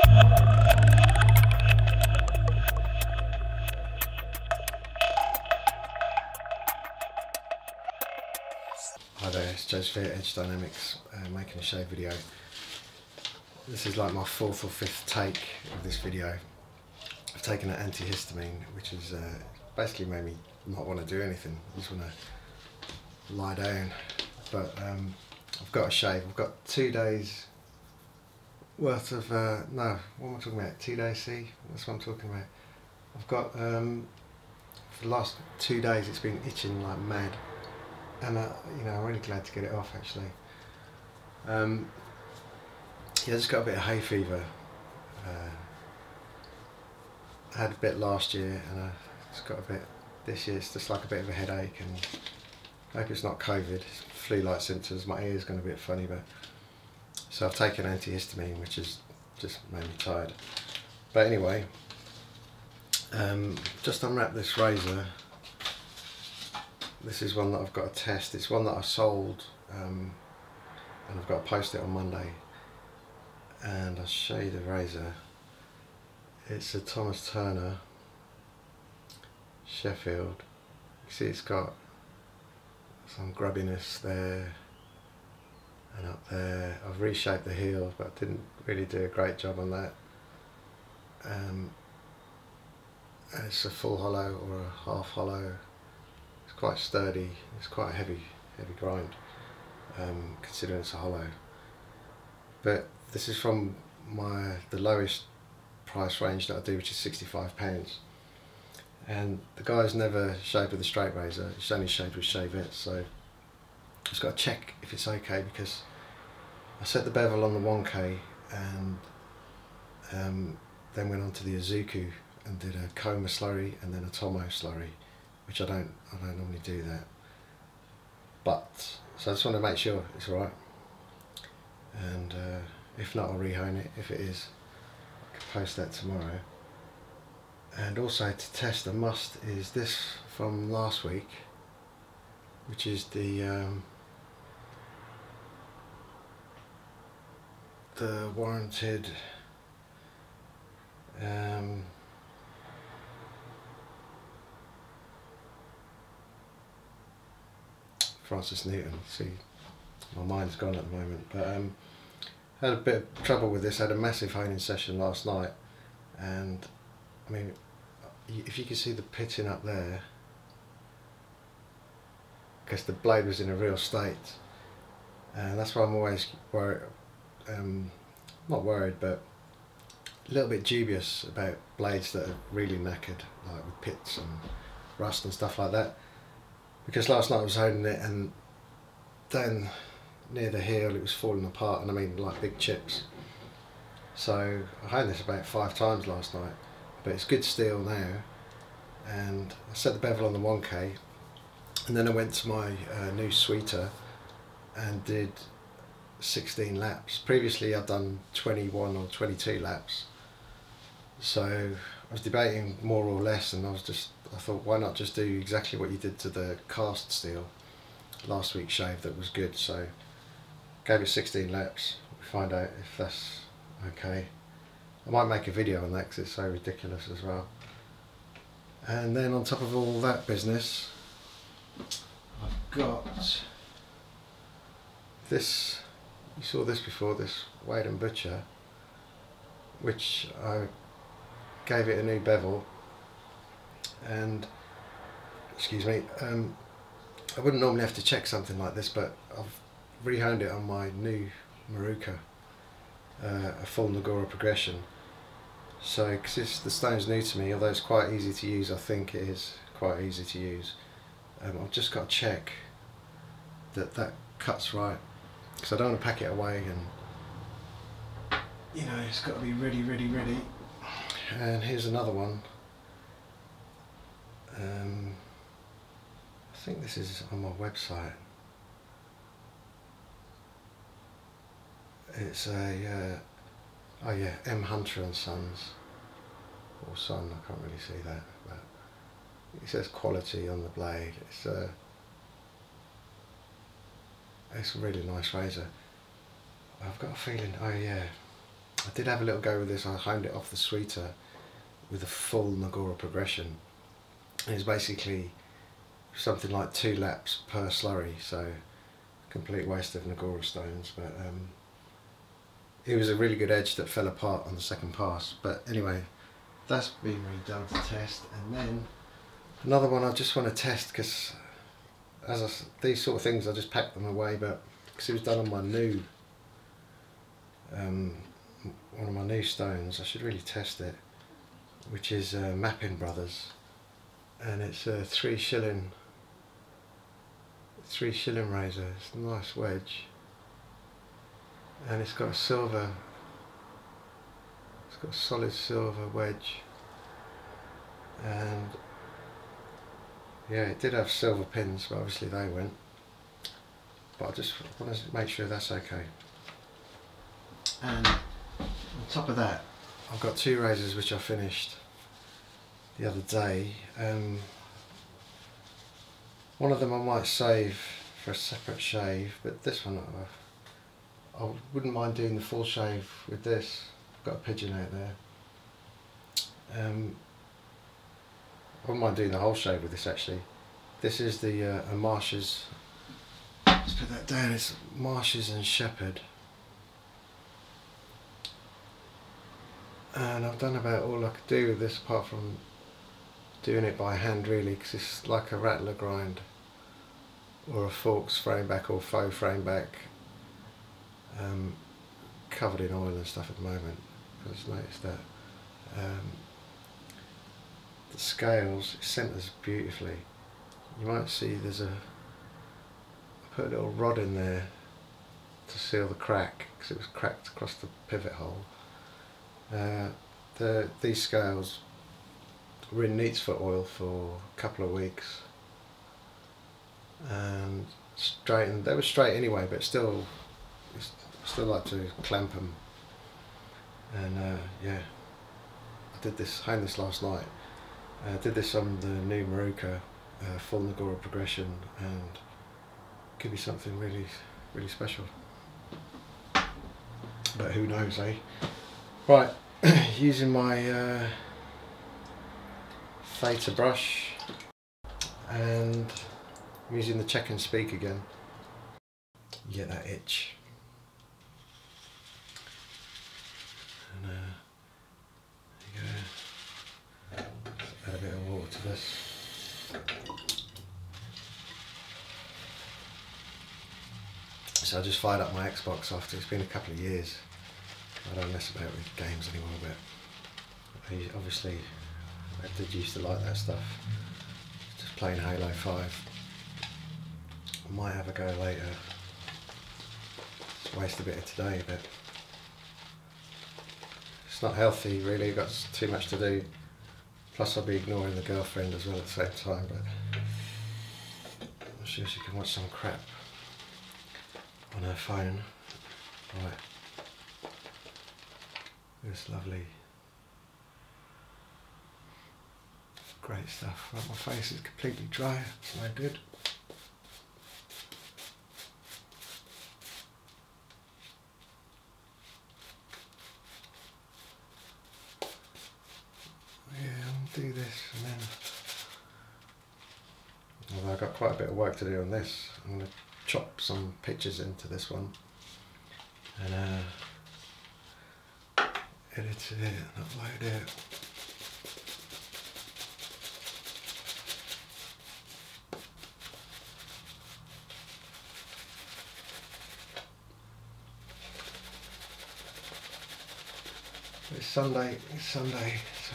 Hi there, it's Joseph here, Edge Dynamics, uh, making a shave video. This is like my fourth or fifth take of this video. I've taken an antihistamine, which has uh, basically made me not want to do anything. I just want to lie down. But um, I've got a shave. I've got two days worth of, uh, no, what am I talking about? TDC? That's what I'm talking about. I've got, um, for the last two days it's been itching like mad and uh, you know I'm really glad to get it off actually. Um, yeah, I just got a bit of hay fever. Uh, I had a bit last year, and I just got a bit this year. It's just like a bit of a headache, and I hope it's not COVID. Flu-like symptoms. My ear's going a bit funny, but so I've taken antihistamine, which has just made me tired. But anyway, um, just unwrap this razor this is one that I've got to test. It's one that I sold um, and I've got to post it on Monday. And I'll show you the razor. It's a Thomas Turner Sheffield. You see it's got some grubbiness there and up there. I've reshaped the heel but didn't really do a great job on that. Um, it's a full hollow or a half hollow It's quite sturdy. It's quite a heavy, heavy grind, um, considering it's a hollow. But this is from my the lowest price range that I do, which is sixty-five pounds. And the guy's never shaved with a straight razor. He's only shaved with shavettes, so just got to check if it's okay because I set the bevel on the 1K and um, then went on to the Ozuku and did a Koma slurry and then a Tomo slurry which I don't I don't normally do that. But so I just want to make sure it's alright. And uh, if not I'll rehone it if it is. I can post that tomorrow. And also to test a must is this from last week which is the um, the warranted um, Francis Newton. See, my mind's gone at the moment. But um, had a bit of trouble with this. had a massive honing session last night, and I mean, if you can see the pitting up there, because the blade was in a real state, and that's why I'm always worried. Um, not worried, but a little bit dubious about blades that are really knackered, like with pits and rust and stuff like that. Because last night I was holding it and then near the heel it was falling apart and I mean like big chips. So I honed this about five times last night but it's good steel now. And I set the bevel on the 1k and then I went to my uh, new Suita and did 16 laps. Previously I'd done 21 or 22 laps. So I was debating more or less and I was just I thought why not just do exactly what you did to the cast steel last week's shave that was good. So gave it 16 laps. We find out if that's okay. I might make a video on that because it's so ridiculous as well. And then on top of all that business I've got this you saw this before this Wade and Butcher which I gave it a new bevel. And excuse me um, I wouldn't normally have to check something like this but I've rehoned it on my new Maruka uh, a full Nagura progression. So because the stone's new to me although it's quite easy to use I think it is quite easy to use. Um, I've just got to check that that cuts right because I don't want to pack it away and you know it's got to be ready ready ready and here's another one um, I think this is on my website. It's a, uh, oh yeah, M Hunter and Sons, or Son, I can't really see that, but it says quality on the blade. It's a, uh, it's a really nice razor. I've got a feeling, oh yeah, I did have a little go with this. I honed it off the Suita with a full Nagura progression. It's basically something like two laps per slurry, so complete waste of Nagura stones. But um, it was a really good edge that fell apart on the second pass. But anyway, that's been redone to test, and then another one I just want to test because as I, these sort of things I just pack them away, but because it was done on my new um, one of my new stones, I should really test it, which is uh, Mappin Brothers, and it's a three shilling three shilling razor. It's a nice wedge, and it's got a silver it's got a solid silver wedge. And yeah it did have silver pins but obviously they went. But I just want to make sure that's okay. And on top of that I've got two razors which I finished the other day. Um, one of them I might save for a separate shave but this one I, I wouldn't mind doing the full shave with this. I've got a pigeon out there. Um, wouldn't mind doing the whole shave with this actually. This is the uh, Marshes. Let's put that down. It's Marshes and Shepherd. And I've done about all I could do with this apart from doing it by hand really because it's like a rattler grind or a forks frame back or faux frame back um, covered in oil and stuff at the moment. I just noticed that um, the scales it centers beautifully. You might see there's a I put a little rod in there to seal the crack because it was cracked across the pivot hole. Uh, the these scales were in Neatsfoot oil for a couple of weeks and straightened. They were straight anyway, but still, still like to clamp them and uh, yeah I did this honed this last night I uh, did this on the new Maruka uh, full Nagura progression and could be something really really special. But who knows eh? Right using my uh, Theta brush and I'm using the Czech and Speake again. Get that itch And uh, you go. Add a bit this. So I just fired up my Xbox after it's been a couple of years. I don't mess about with games anymore, but I obviously I did used to like that stuff. Just playing Halo 5. I might have a go later. Just waste a bit of today, but it's not healthy really, You've got too much to do. Plus I'll be ignoring the girlfriend as well at the same time, but I'm sure she can watch some crap on her phone. Right. This lovely great stuff. Right, my face is completely dry, it's no good. do this and then although I've got quite a bit of work to do on this. I'm going to chop some pictures into this one. And uh, edit it and upload it. It's Sunday, it's Sunday, so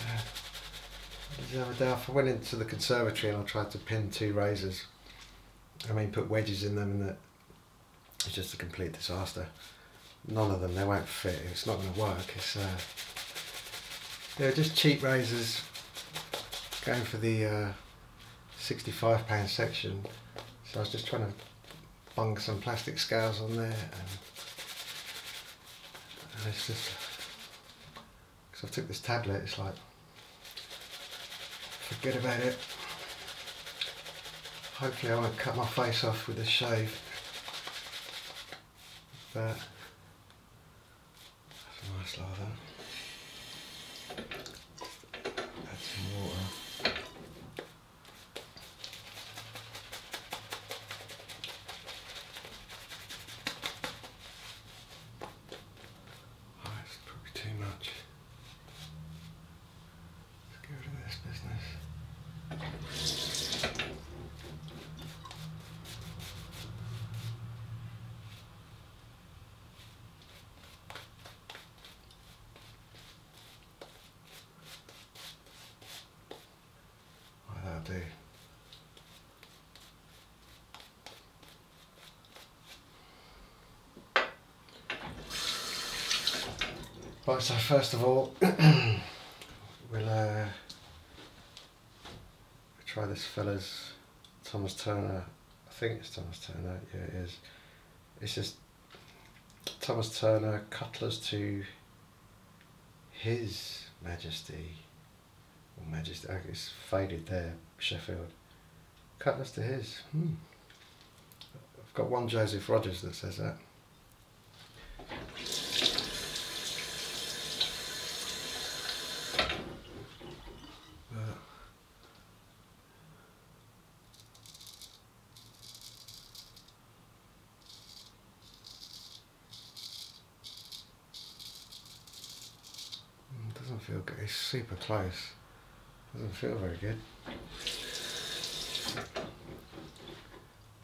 the other day I went into the conservatory and I tried to pin two razors. I mean, put wedges in them and that it's just a complete disaster. None of them, they won't fit. It's not going to work. It's uh, they're just cheap razors. Going for the uh, 65 pound section. So I was just trying to bung some plastic scales on there and, and it's just because I took this tablet it's like forget about it. Hopefully I won't cut my face off with this shave. But that's a nice lather. Right, so first of all, we'll uh, try this fella's Thomas Turner. I think it's Thomas Turner. Yeah, it is. It's just Thomas Turner Cutlers to His Majesty. Majesty. oh, It's faded there. Sheffield. Cutlers to His. Hmm. I've got one Joseph Rogers that says that. But Mm, Doesn't feel good. It's super close. Doesn't feel very good.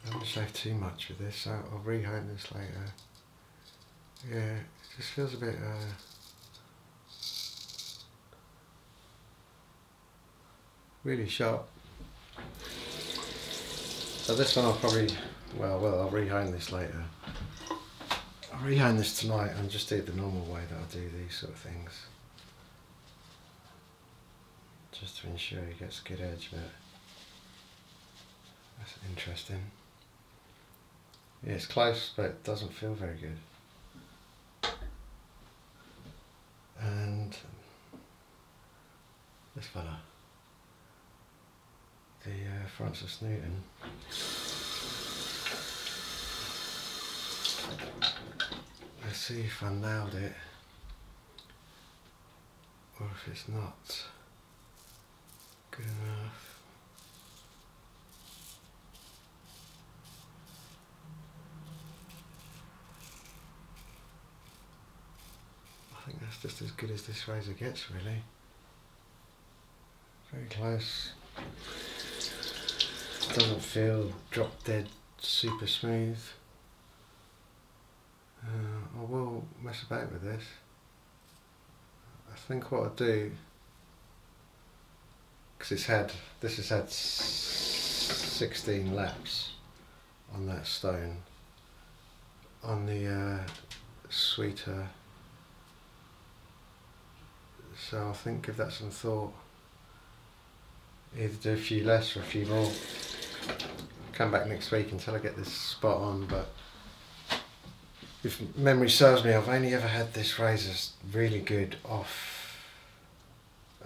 I haven't shaved too much with this, so I'll rehone this later. Yeah, it just feels a bit. Uh, really sharp. So this one I'll probably, well, well, I'll rehone this later. I'll rehone this tonight and just do it the normal way that I do these sort of things. Just to ensure he gets a good edge, but that's interesting. Yeah, it's close, but it doesn't feel very good. And this fella the uh, Francis Newton. Let's see if I nailed it or if it's not good enough. I think that's just as good as this razor gets really. Very close doesn't feel drop dead super smooth. Uh, I will mess about with this. I think what I'll do, because it's had, this has had 16 laps on that stone, on the uh, Suita, so I think give that some thought. Either do a few less or a few more come back next week until I get this spot on. But if memory serves me, I've only ever had this razor really good off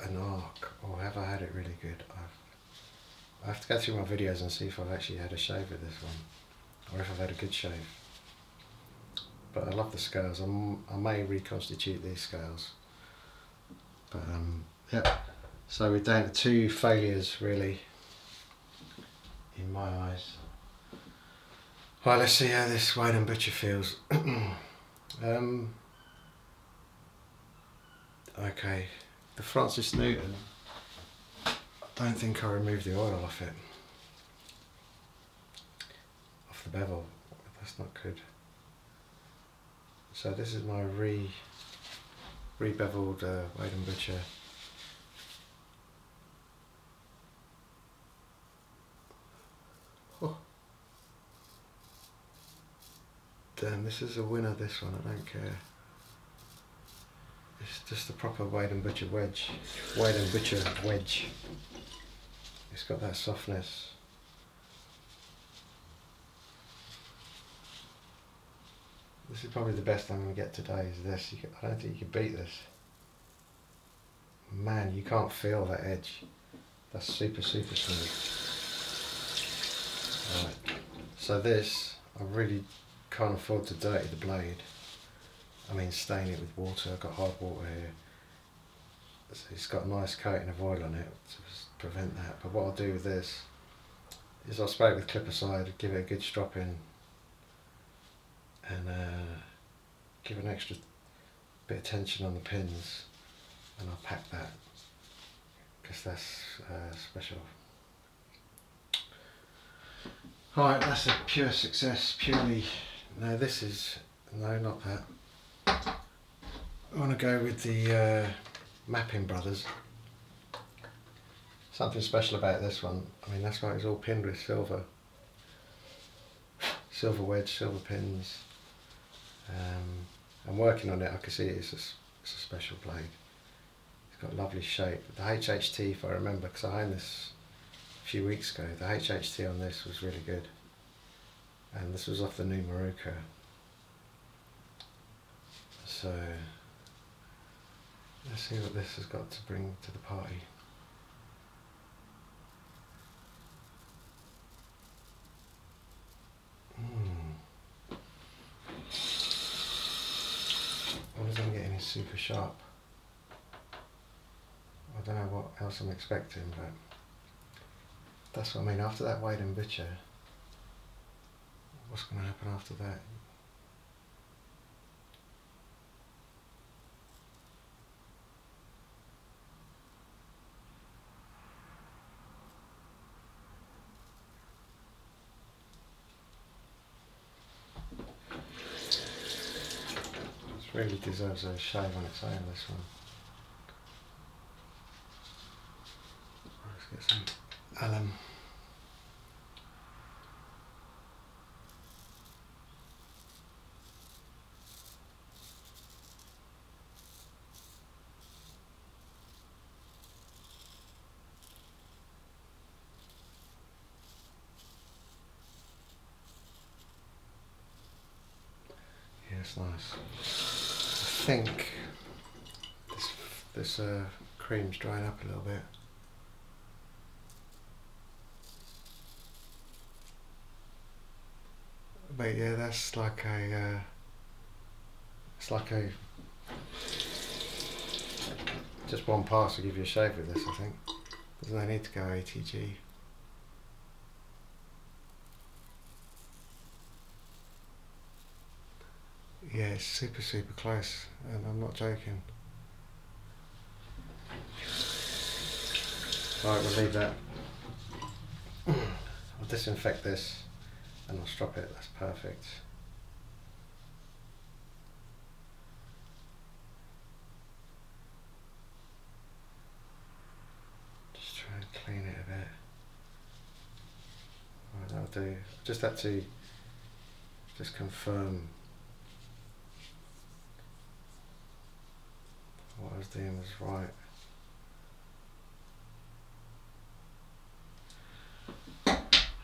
an arc, or have I had it really good? I've, I have to go through my videos and see if I've actually had a shave with this one, or if I've had a good shave. But I love the scales. I'm, I may reconstitute these scales. But um, yeah. So we're down to two failures really in my eyes. Right, let's see how this Wade and Butcher feels. um, okay, the Francis Newton. I don't think I removed the oil off it. Off the bevel. That's not good. So this is my re re-beveled uh, Wade and Butcher. Oh. Damn, this is a winner, this one, I don't care. It's just a proper Wade and Butcher wedge. Wade and Butcher wedge. It's got that softness. This is probably the best I'm going to get today is this. Can, I don't think you can beat this. Man, you can't feel that edge. That's super, super smooth. Right. So this, I really can't afford to dirty the blade. I mean stain it with water, I've got hard water here. So it's got a nice coating of oil on it to prevent that. But what I'll do with this is I'll spray it with Clippercide, give it a good strop in and uh, give an extra bit of tension on the pins and I'll pack that because that's uh, special. Alright, that's a pure success, purely, no this is, no not that. I want to go with the uh, Mappin Brothers something special about this one. I mean, that's why it's all pinned with silver. Silver wedge, silver pins. Um, I'm working on it. I can see it's a, it's a special blade. It's got a lovely shape. The HHT, if I remember, because I owned this a few weeks ago, the HHT on this was really good. And this was off the new Maruka. So, let's see what this has got to bring to the party. Hmm. All I'm getting is super sharp. I don't know what else I'm expecting, but that's what I mean. After that Wade and Butcher, what's going to happen after that? This really deserves a shave on its own, this one. Let's get some alum. It's nice. I think this this uh, cream's drying up a little bit. But yeah, that's like a uh, it's like a just one pass will give you a shave with this. I think there's no need to go ATG. Yeah, it's super, super close, and I'm not joking. Right, we'll leave that. I'll disinfect this and I'll strop it, that's perfect. Just try and clean it a bit. Right, that'll do. Just had to just confirm I was doing was right.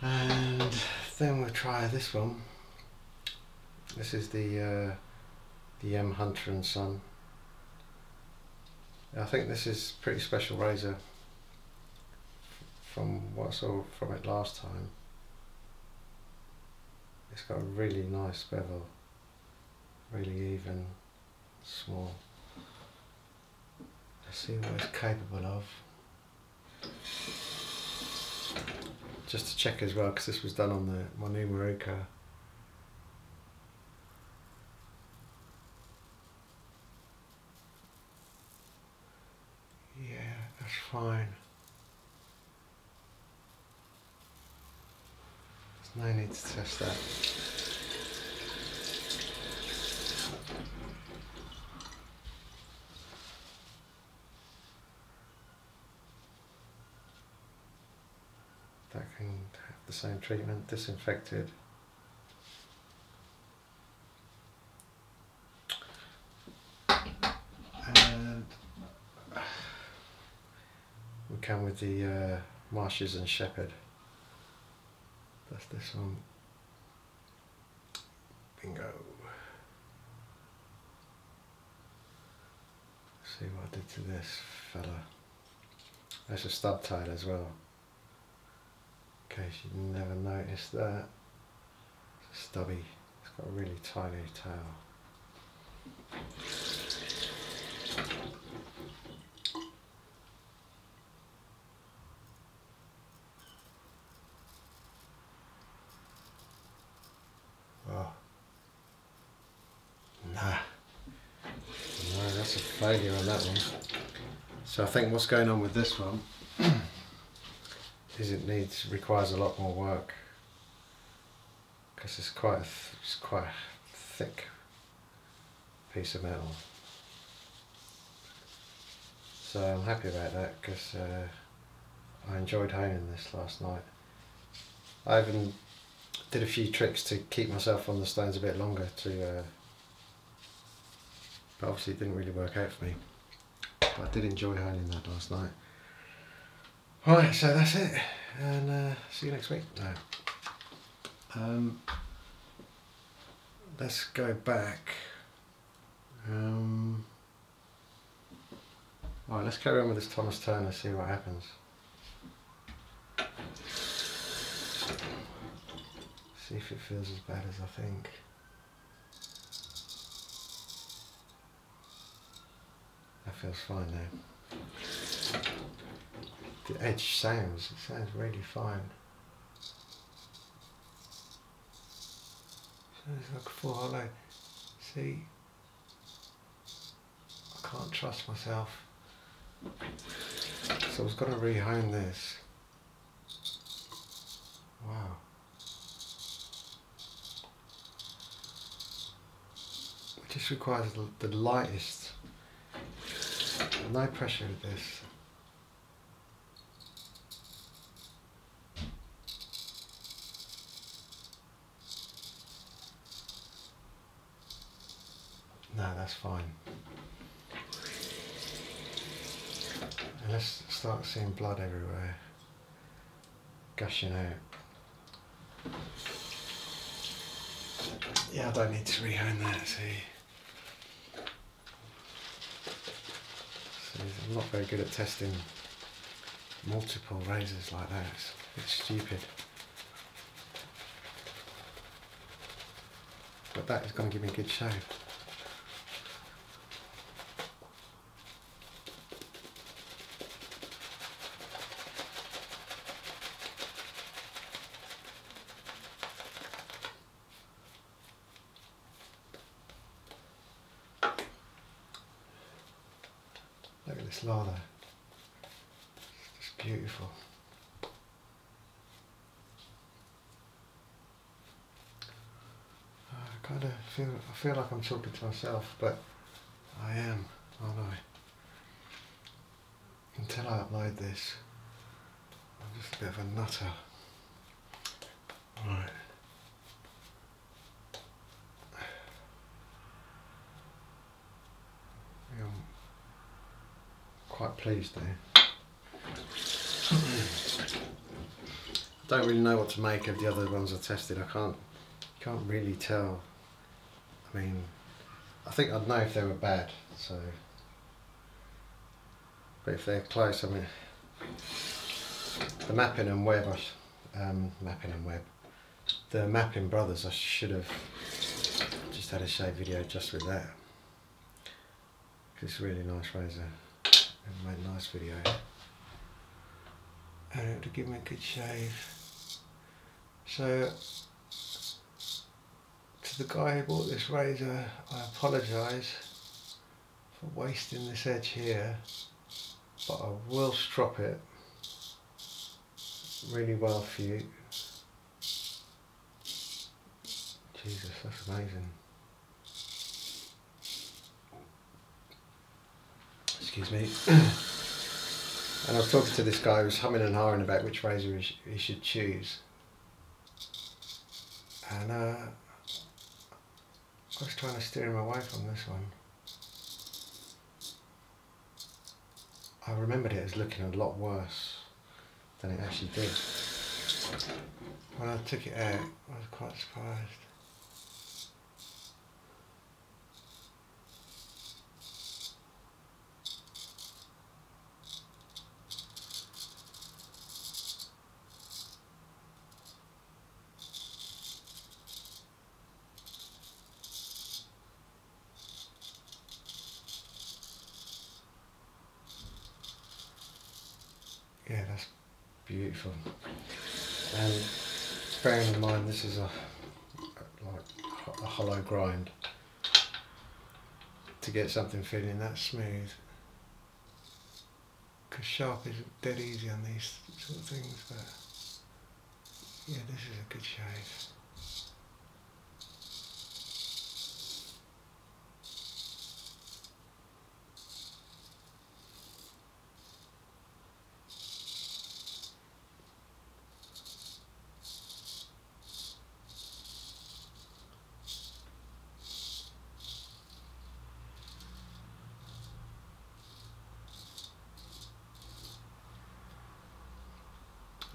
And then we'll try this one. This is the uh, the M Hunter and Son. I think this is pretty special razor from what I saw from it last time. It's got a really nice bevel, really even, small. See what it's capable of. Just to check as well, because this was done on the my new Maruka. Yeah, that's fine. There's no need to test. That can have the same treatment, disinfected. And we come with the uh, Marshes and Shepherd. That's this one. Bingo. see what I did to this fella. That's a stub tail as well. In case you never noticed that. It's stubby. It's got a really tiny tail. Oh. Nah. No, that's a failure on that one. So I think what's going on with this one is it needs requires a lot more work because it's quite a it's quite a thick piece of metal. So I'm happy about that because uh, I enjoyed honing this last night. I even did a few tricks to keep myself on the stones a bit longer to uh, but obviously it didn't really work out for me. But I did enjoy honing that last night. Right, so that's it. And uh, see you next week. No. Um, let's go back. Um, Alright, let's carry on with this Thomas Turner, see what happens. See if it feels as bad as I think. That feels fine now. The edge sounds, it sounds really fine. Sounds like a full hollow. See? I can't trust myself. So I was going to rehone this. Wow. It just requires the lightest, no pressure with this. No, that's fine. And let's start seeing blood everywhere, gushing out. Yeah, I don't need to rehone that, see. see. I'm not very good at testing multiple razors like that, it's a bit stupid. But that is going to give me a good shave. Look at this lather. It's just beautiful. I kind of feel I feel like I'm talking to myself, but I am, aren't I? Until I upload this, I'm just a bit of a nutter. Right. I'm quite pleased there. I don't really know what to make of the other ones I tested. I can't can't really tell. I mean, I think I'd know if they were bad. So, but if they're close, I mean, the Mappin and Webb, I um, Mappin and Webb, the Mappin Brothers, I should have just had a shave video just with that. It's a really nice razor and made a nice video. And it would give me a good shave. So, the guy who bought this razor, I apologise for wasting this edge here, but I will strop it really well for you. Jesus, that's amazing. Excuse me. and I was talking to this guy who was humming and hawing about which razor he, sh- he should choose. And uh, I was trying to steer him away from this one. I remembered it as looking a lot worse than it actually did. When I took it out, I was quite surprised. Beautiful. And bearing in mind this is a like a hollow grind to get something feeling that smooth. Because sharp is dead easy on these sort of things, but yeah, this is a good shave.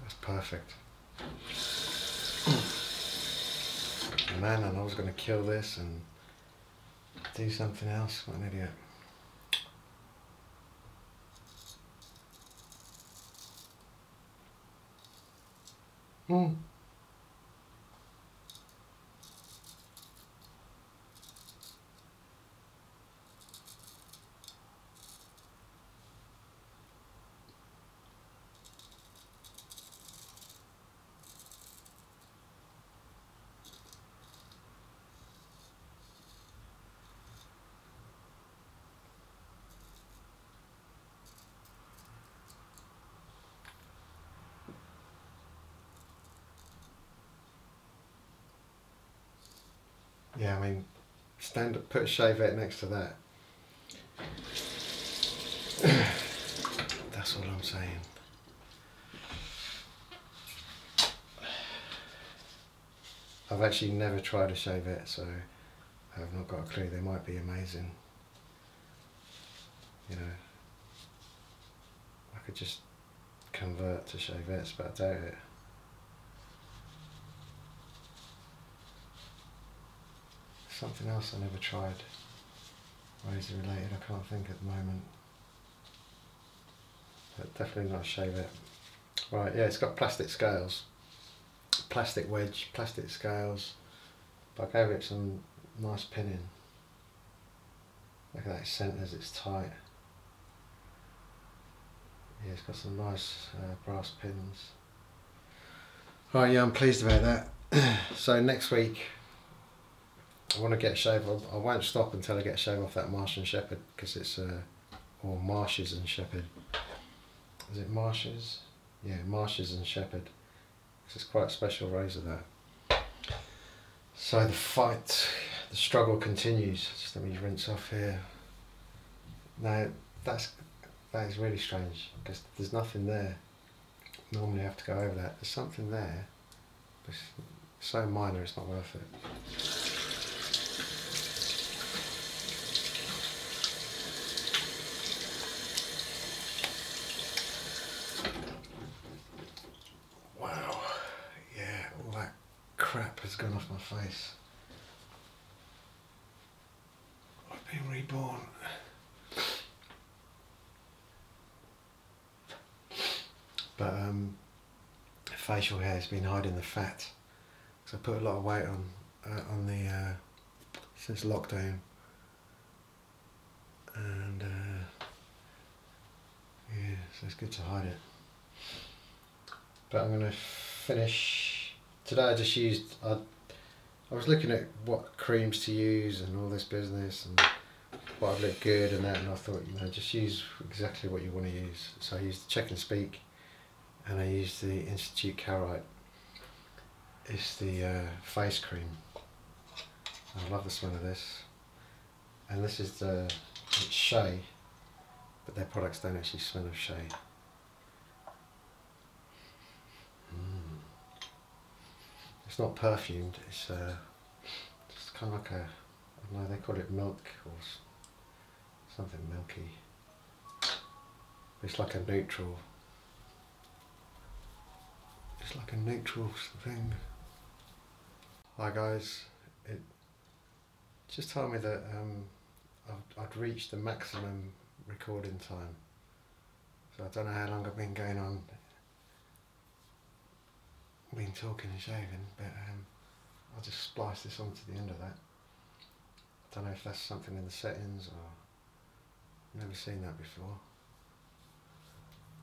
That's perfect. Man, and I was going to kill this and do something else. What an idiot. Hmm. Yeah, I mean, stand up, put a shavette next to that. That's all I'm saying. I've actually never tried a shavette, so I've not got a clue. They might be amazing. You know, I could just convert to shavettes, but I doubt it. Something else I never tried. Razor related, I can't think at the moment. But definitely not a shavette. Right, yeah, it's got plastic scales. Plastic wedge, plastic scales. But I gave it some nice pinning. Look at that, it centres, it's tight. Yeah, it's got some nice uh, brass pins. Right, yeah, I'm pleased about that. so next week I want to get shave. I won't stop until I get shave off that Martian Shepherd because it's uh, or Marshes and Shepherd. Is it Marshes? Yeah, Marshes and Shepherd. It's quite a special razor that. So the fight, the struggle continues. Just let me rinse off here. Now that's that is really strange because there's nothing there. Normally I have to go over that. There's something there, but it's so minor it's not worth it. Gone off my face. I've been reborn. But um, facial hair has been hiding the fat. So I put a lot of weight on uh, on the uh, since lockdown, and uh, yeah, so it's good to hide it. But I'm gonna finish today I just used I, I was looking at what creams to use and all this business and what would good and that and I thought you know just use exactly what you want to use. So I used the Czech and Speake and I used the Institut Karité it's the uh, face cream. I love the smell of this. And this is the it's Shea but their products don't actually smell of Shea It's not perfumed, it's uh, just kind of like a, I don't know, they call it milk or something milky. It's like a neutral, it's like a neutral thing. Hi guys, it just told me that um, I'd, I'd reached the maximum recording time. So I don't know how long I've been going on been talking and shaving, but um, I'll just splice this onto the end of that. I don't know if that's something in the settings or never seen that before.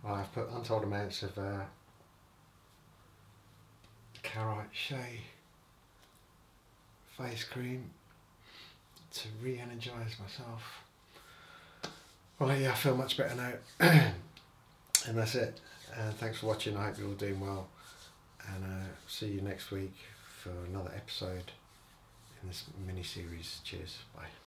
Well, I've put untold amounts of uh, Karité Shea face cream to re-energise myself. Right, yeah, I feel much better now. and that's it. And thanks for watching. I hope you're all doing well and uh, see you next week for another episode in this mini series. Cheers. Bye.